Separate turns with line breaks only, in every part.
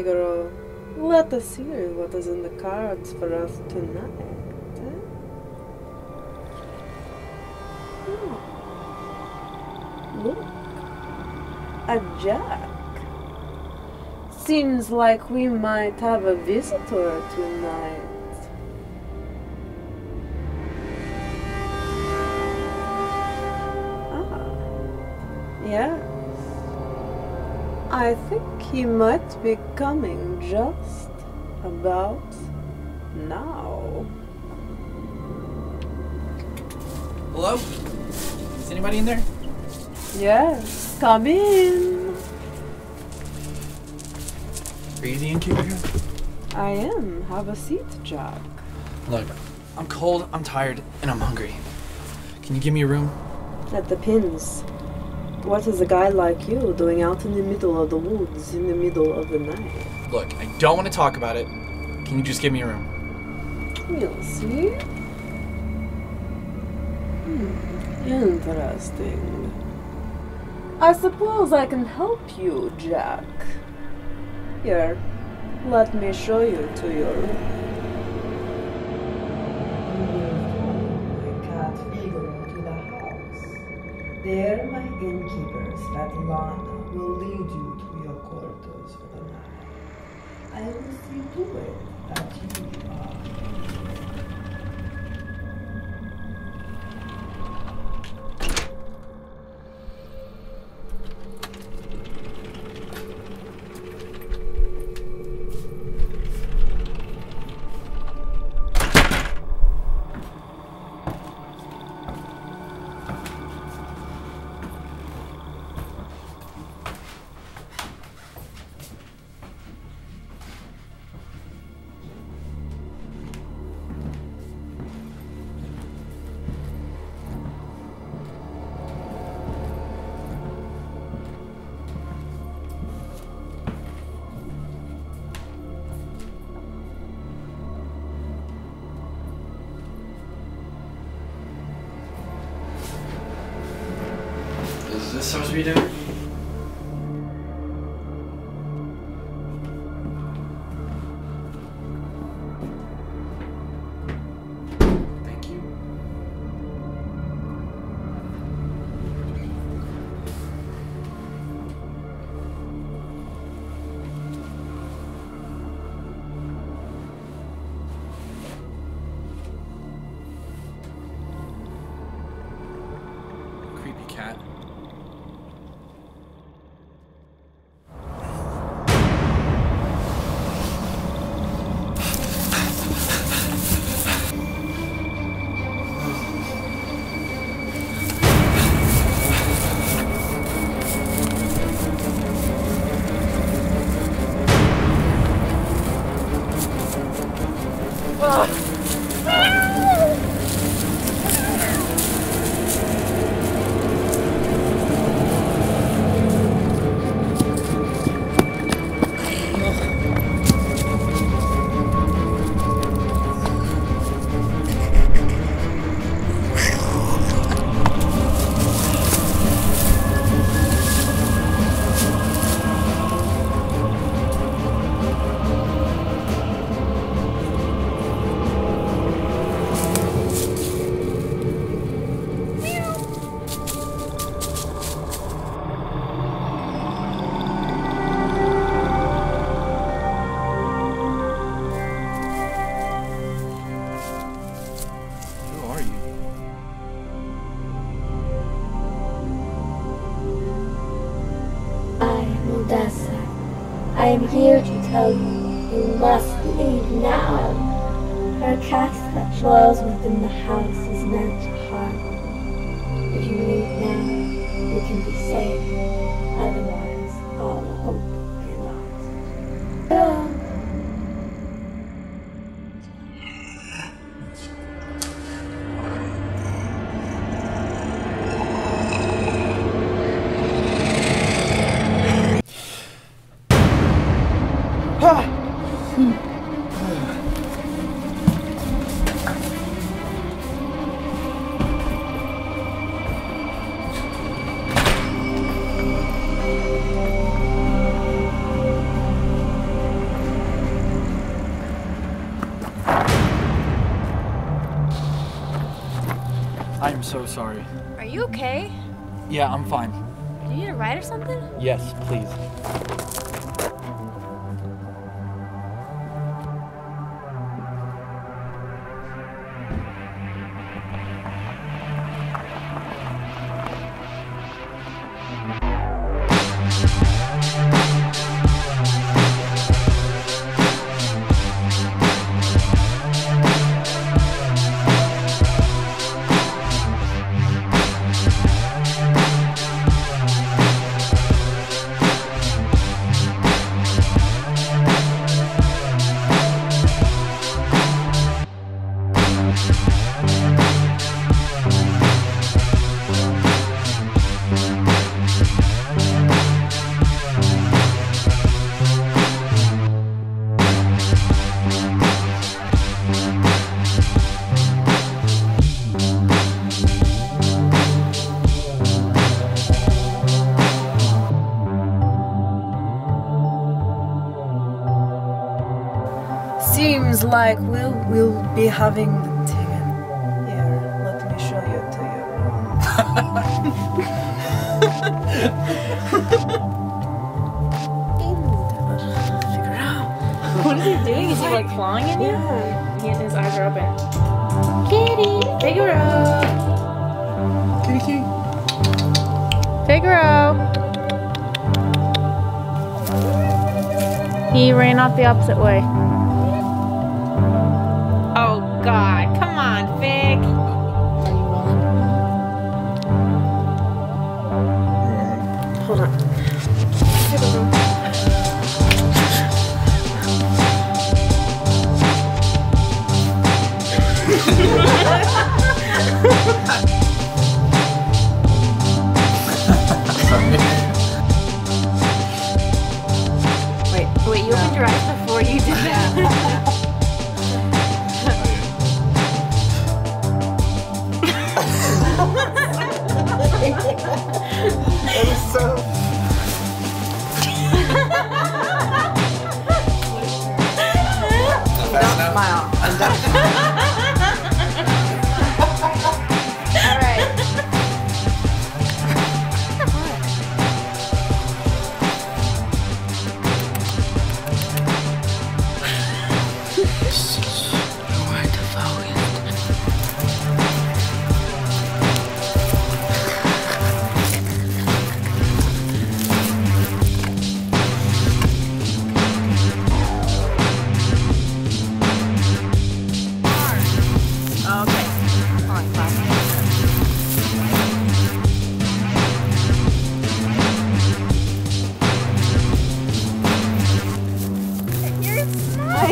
Let us hear what is in the cards for us tonight. eh? Hmm. Look. A jack. Seems like we might have a visitor tonight. Ah. Yes. I think he might be coming just about now.
Hello? Is anybody in there?
Yes, come in.
Are you the innkeeper?
I am. Have a seat, Jack.
Look, I'm cold, I'm tired, and I'm hungry. Can you give me a room?
At the pins. What is a guy like you doing out in the middle of the woods in the middle of the night?
Look, I don't want to talk about it. Can you just give me a room?
We'll see. Hmm, interesting. I suppose I can help you, Jack. Here, let me show you to your room. Innkeeper, Svetlana, will lead you to your quarters for the night. I will see to it that you are
supposed to be dinner? Thank you. Creepy cat. Dasa,
I am here to tell you, you must leave now. Her cast that dwells within the house is meant to harm. If you leave now, you can be saved.
Otherwise, so sorry.
Are you okay?
Yeah, I'm fine.
Do you need a ride or something?
Yes, please.
Seems like we'll we'll be having the ticket. Here, let me show you to your room. Figure out.
What is he doing? Is he like clawing at you?
Yeah.
He, his eyes are open. Kitty! Figaro!
Kitty kitty.
Figaro! He ran off the opposite way.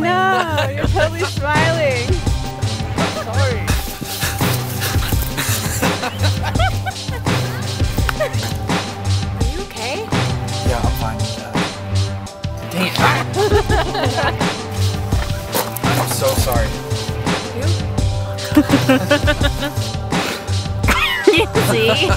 Know. You're totally smiling. Sorry. Are you okay?
Yeah, I'm fine with that. Dang it. I'm so sorry.
See?